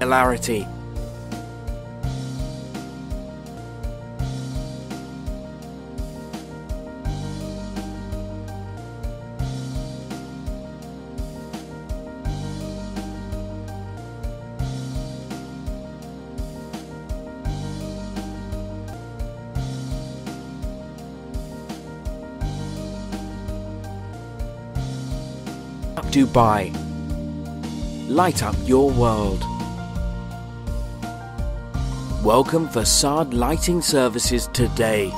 hilarity. Dubai. Light up your world. Welcome Facade Lighting Services today.